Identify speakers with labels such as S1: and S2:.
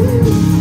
S1: Woo!